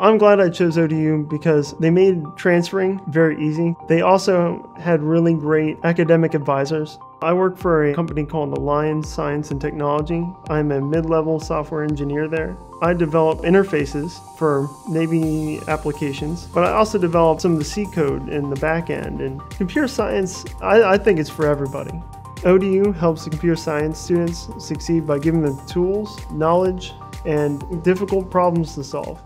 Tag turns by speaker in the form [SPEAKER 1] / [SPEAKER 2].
[SPEAKER 1] I'm glad I chose ODU because they made transferring very easy. They also had really great academic advisors. I work for a company called Alion Science and Technology. I'm a mid level software engineer there. I develop interfaces for Navy applications, but I also develop some of the C code in the back end. And computer science, I, I think it's for everybody. ODU helps the computer science students succeed by giving them tools, knowledge, and difficult problems to solve.